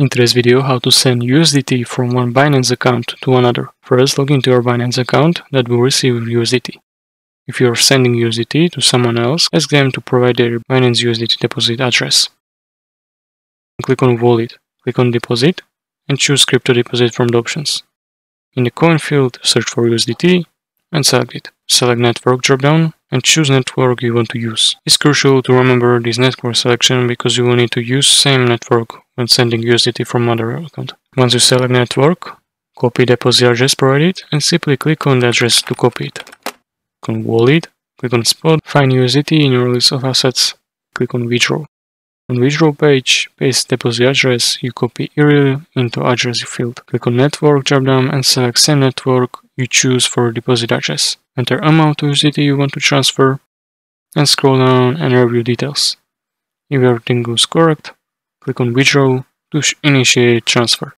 In today's video, how to send USDT from one Binance account to another. First, log into your Binance account that will receive USDT. If you are sending USDT to someone else, ask them to provide their Binance USDT deposit address. Click on Wallet, click on Deposit, and choose Crypto Deposit from the options. In the coin field, search for USDT and select it. Select Network dropdown and choose network you want to use. It's crucial to remember this network selection because you will need to use same network when sending USDT from other account. Once you select network, copy deposit address provided and simply click on the address to copy it. Click on wallet, click on spot, find USDT in your list of assets, click on withdraw. On withdraw page, paste deposit address you copy earlier into address field. Click on network dropdown and select same network you choose for deposit address. Enter amount of USDT you want to transfer and scroll down and review details. If everything goes correct, click on withdraw to initiate transfer.